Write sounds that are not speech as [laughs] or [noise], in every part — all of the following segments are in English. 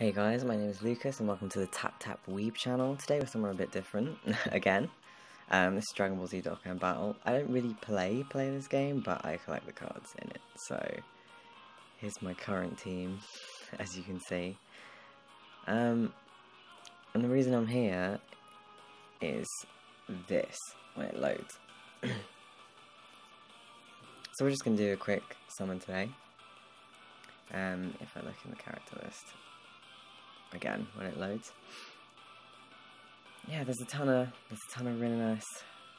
Hey guys, my name is Lucas and welcome to the Tap Tap Weeb channel. Today we're somewhere a bit different, [laughs] again. Um, this is Dragon Ball Z Dokkan Battle. I don't really play play this game, but I collect the cards in it. So, here's my current team, [laughs] as you can see. Um, and the reason I'm here is this, when it loads. [clears throat] so we're just going to do a quick summon today. Um, if I look in the character list again when it loads. Yeah, there's a ton of there's a ton of really nice,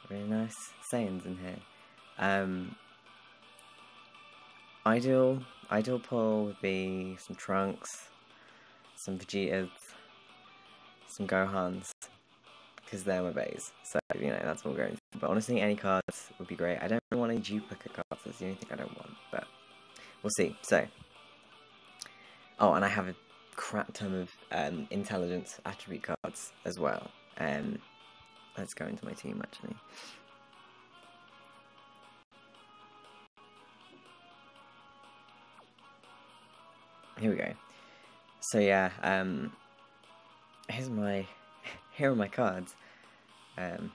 really nice Saiyans in here. Um, ideal ideal pull would be some Trunks, some Vegetas, some Gohans, because they're my base. So you know that's we're going. But honestly, any cards would be great. I don't really want any duplicate cards. That's the only thing I don't want. But we'll see. So. Oh, and I have a crap ton of um, intelligence attribute cards as well. Um, let's go into my team actually. Here we go. So yeah, um, here's my, [laughs] here are my cards. Um,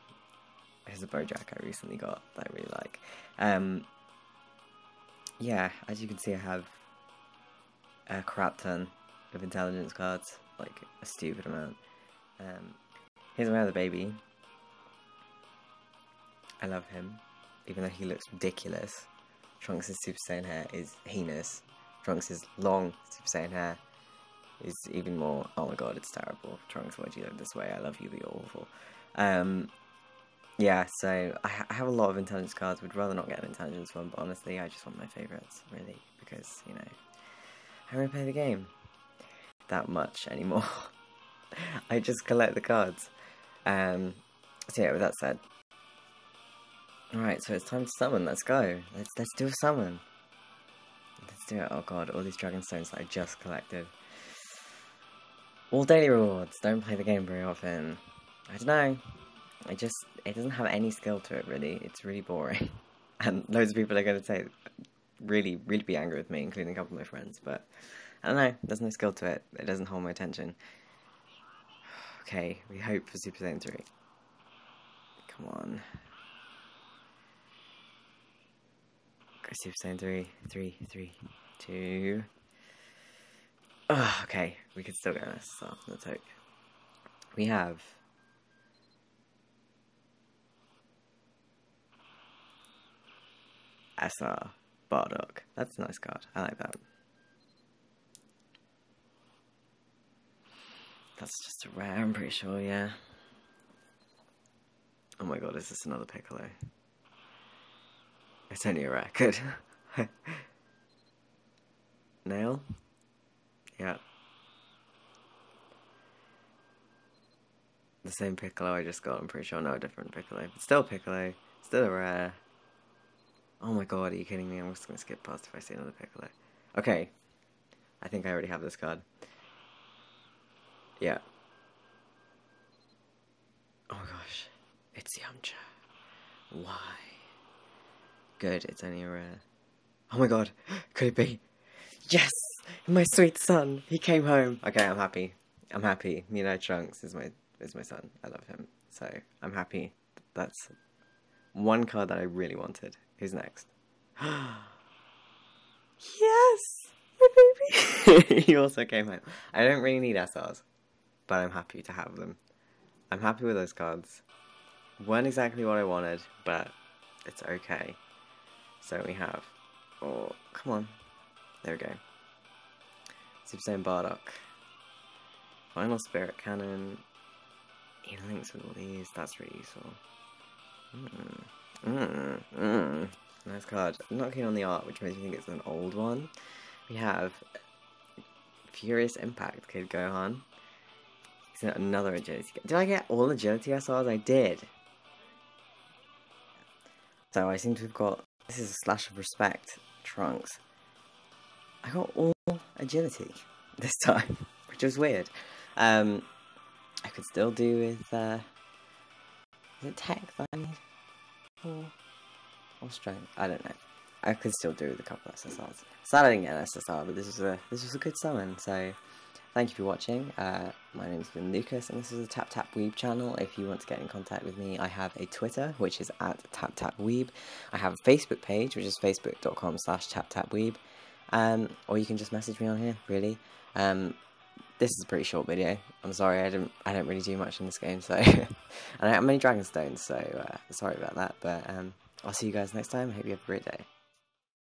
here's a Bojack I recently got that I really like. Um, yeah, as you can see I have a crap ton of intelligence cards, like a stupid amount. Um, here's my other baby. I love him, even though he looks ridiculous. Trunks' Super Saiyan hair is heinous. Trunks' long Super Saiyan hair is even more. Oh my god, it's terrible. Trunks, why'd you look this way? I love you, but you're awful. Um, yeah, so I, ha I, have a lot of intelligence cards. Would rather not get an intelligence one, but honestly, I just want my favourites, really, because, you know, I don't play the game that much anymore. [laughs] I just collect the cards. Um, so yeah, with that said, alright, so it's time to summon. Let's go. Let's let's do a summon. Let's do it. Oh god, all these dragon stones that I just collected. All daily rewards. Don't play the game very often. I don't know. I just it doesn't have any skill to it really. It's really boring, [laughs] and loads of people are going to say really really be angry with me, including a couple of my friends. But I don't know, there's no skill to it. It doesn't hold my attention. Okay, we hope for Super Saiyan 3. Come on. Super Saiyan 3. 3, 3, 2. Oh, okay, we can still get this, SSR. Let's hope. We have... SR Bardock. That's a nice card. I like that. That's just a rare, I'm pretty sure, yeah. Oh my god, is this another Piccolo? It's only a rare, good. [laughs] Nail? Yeah. The same Piccolo I just got, I'm pretty sure, no, a different Piccolo. But still Piccolo, still a rare. Oh my god, are you kidding me? I'm just gonna skip past if I see another Piccolo. Okay. I think I already have this card. Yeah. Oh my gosh. It's Yamcha. Why? Good, it's only a rare. Oh my god. Could it be? Yes! My sweet son! He came home. Okay, I'm happy. I'm happy. Midnight Trunks is my is my son. I love him. So I'm happy. That's one card that I really wanted. Who's next? [gasps] yes! My baby! [laughs] he also came home. I don't really need SRs but I'm happy to have them. I'm happy with those cards. Weren't exactly what I wanted, but it's okay. So we have, oh, come on. There we go. Super Saiyan Bardock. Final Spirit Cannon. He links with all these, that's really useful. Mm, mm, mm. Nice card. I'm not keen on the art, which makes me think it's an old one. We have Furious Impact Kid Gohan another agility. Did I get all agility SRs? I did. So I seem to have got. This is a slash of respect. Trunks. I got all agility [laughs] this time, which was weird. Um, I could still do with. Uh, is it tech that I need? Or, or strength? I don't know. I could still do with a couple of SSRs. Sad I didn't get an SSR, but this was a this was a good summon. So thank you for watching. Uh, my name's been Lucas, and this is the Tap Tap Weeb channel. If you want to get in contact with me, I have a Twitter, which is at Tap Tap Weeb. I have a Facebook page, which is facebook.com slash Tap Tap Weeb. Um, or you can just message me on here, really. Um, this is a pretty short video. I'm sorry, I didn't, I don't really do much in this game, so [laughs] and I have many dragon stones, so uh, sorry about that. But um, I'll see you guys next time. Hope you have a great day.